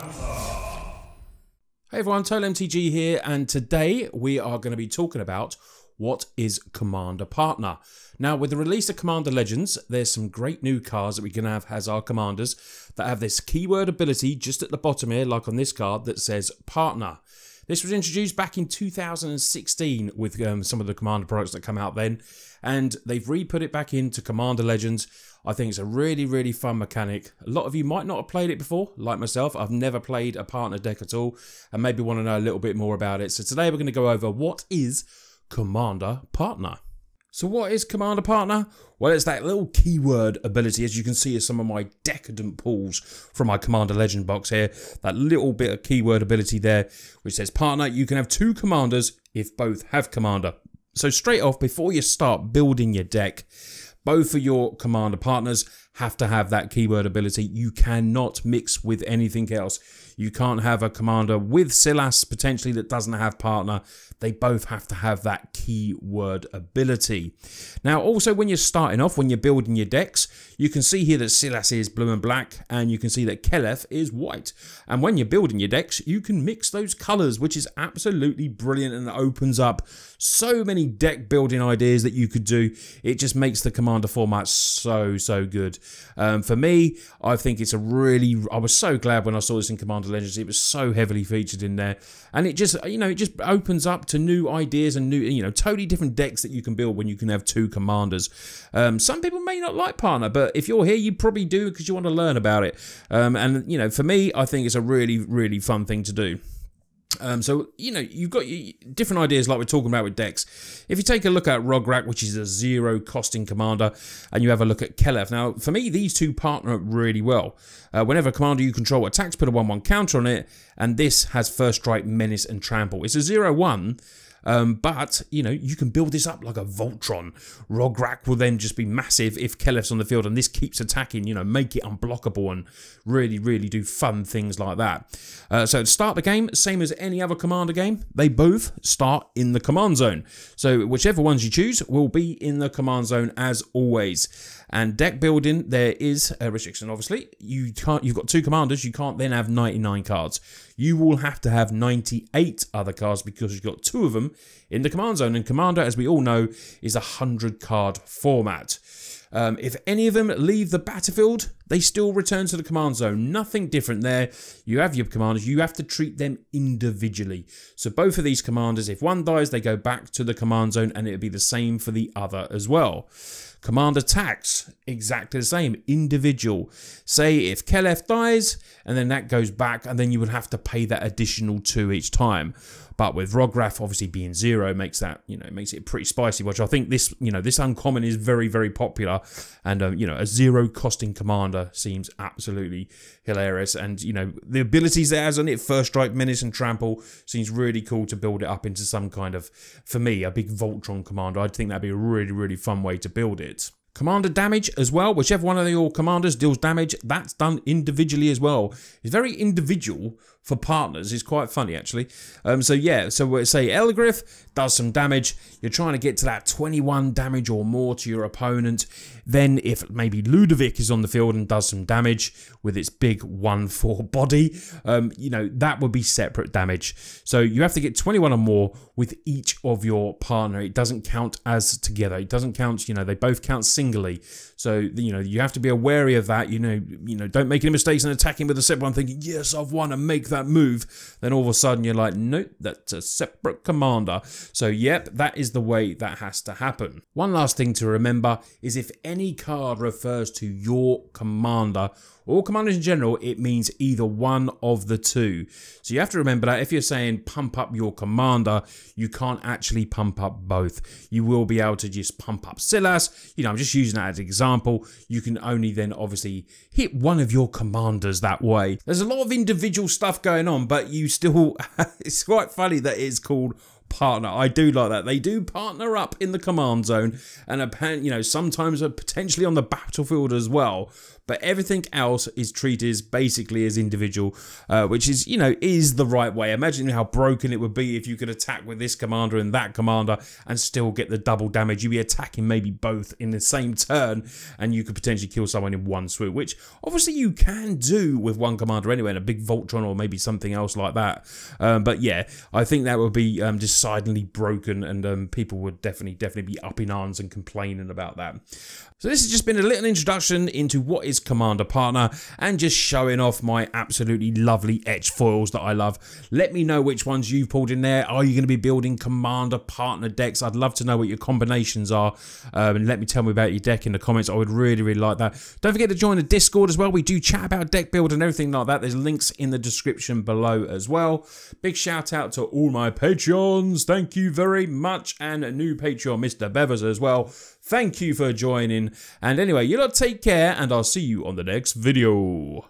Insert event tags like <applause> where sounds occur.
Hey everyone, Total MTG here, and today we are going to be talking about what is Commander Partner. Now, with the release of Commander Legends, there's some great new cards that we can have as our commanders that have this keyword ability just at the bottom here, like on this card, that says Partner. This was introduced back in 2016 with um, some of the Commander products that come out then, and they've re-put it back into Commander Legends. I think it's a really, really fun mechanic. A lot of you might not have played it before, like myself. I've never played a partner deck at all, and maybe want to know a little bit more about it. So today we're going to go over what is Commander Partner. So what is Commander Partner? Well, it's that little keyword ability, as you can see as some of my decadent pulls from my Commander Legend box here. That little bit of keyword ability there, which says Partner, you can have two commanders if both have Commander. So straight off, before you start building your deck, both of your Commander partners have to have that keyword ability. You cannot mix with anything else. You can't have a commander with Silas potentially that doesn't have partner. They both have to have that keyword ability. Now, also when you're starting off, when you're building your decks, you can see here that Silas is blue and black, and you can see that Keleth is white. And when you're building your decks, you can mix those colors, which is absolutely brilliant and opens up so many deck building ideas that you could do. It just makes the commander format so, so good. Um, for me, I think it's a really. I was so glad when I saw this in Commander Legends. It was so heavily featured in there, and it just you know it just opens up to new ideas and new you know totally different decks that you can build when you can have two commanders. Um, some people may not like partner, but if you're here, you probably do because you want to learn about it. Um, and you know, for me, I think it's a really really fun thing to do. Um, so, you know, you've got different ideas like we're talking about with decks. If you take a look at Rograkh, which is a zero costing commander, and you have a look at Keleth. Now, for me, these two partner up really well. Uh, whenever a commander you control attacks, put a 1-1 counter on it, and this has First Strike, Menace, and Trample. It's a 0-1, um, but, you know, you can build this up like a Voltron. Rograkh will then just be massive if Keleth's on the field and this keeps attacking, you know, make it unblockable and really, really do fun things like that. Uh, so to start the game, same as any other Commander game, they both start in the command zone. So whichever ones you choose will be in the command zone as always. And deck building, there is a restriction, obviously. You can't, you've got two commanders, you can't then have 99 cards. You will have to have 98 other cards because you've got two of them in the command zone. And Commander, as we all know, is a 100 card format. Um, if any of them leave the battlefield, they still return to the command zone. Nothing different there. You have your commanders, you have to treat them individually. So both of these commanders, if one dies, they go back to the command zone and it'll be the same for the other as well. Commander tax, exactly the same, individual. Say if Keleth dies, and then that goes back, and then you would have to pay that additional two each time. But with Rograkh obviously being zero makes that, you know, makes it pretty spicy, which I think this, you know, this uncommon is very, very popular. And, um, you know, a zero costing commander seems absolutely hilarious. And, you know, the abilities it has on it, First Strike, Menace and Trample, seems really cool to build it up into some kind of, for me, a big Voltron commander. I'd think that'd be a really, really fun way to build it. Commander damage as well, whichever one of your commanders deals damage, that's done individually as well. It's very individual for partners. It's quite funny actually. Um, so yeah, so say Elgriff does some damage. You're trying to get to that 21 damage or more to your opponent. Then if maybe Ludevic is on the field and does some damage with its big 1-4 <laughs> body, um, you know, that would be separate damage. So you have to get 21 or more with each of your partner. It doesn't count as together. It doesn't count, you know, they both count singly. So, you know, you have to be wary of that. You know, you know, don't make any mistakes in attacking with a separate one thinking, yes, I've won and make that move. Then all of a sudden you're like, nope, that's a separate commander. So, yep, that is the way that has to happen. One last thing to remember is if any card refers to your commander or commanders in general, it means either one of the two. So you have to remember that if you're saying pump up your commander, you can't actually pump up both. You will be able to just pump up Silas. You know, I'm just using that as an example. You can only then obviously hit one of your commanders that way. There's a lot of individual stuff going on, but you still, <laughs> it's quite funny that it's called partner. I do like that. They do partner up in the command zone and apparently, you know, sometimes potentially on the battlefield as well. but everything else is treated basically as individual, uh, which is, you know, is the right way. Imagine how broken it would be if you could attack with this commander and that commander and still get the double damage. You'd be attacking maybe both in the same turn, and you could potentially kill someone in one swoop, which obviously you can do with one commander anyway, and a big Voltron or maybe something else like that. Um, but yeah, I think that would be um, decidedly broken, and um, people would definitely, definitely be up in arms and complaining about that. So this has just been a little introduction into what is Commander Partner and just showing off my absolutely lovely etch foils that I love. Let me know which ones you've pulled in there. Are you going to be building Commander Partner decks? I'd love to know what your combinations are um, and let me tell me about your deck in the comments. I would really, really like that. Don't forget to join the Discord as well. We do chat about deck build and everything like that. There's links in the description below as well. Big shout out to all my Patreons. Thank you very much. And a new Patreon, Mr. Bevers as well. Thank you for joining. And anyway, you lot take care, and I'll see you on the next video.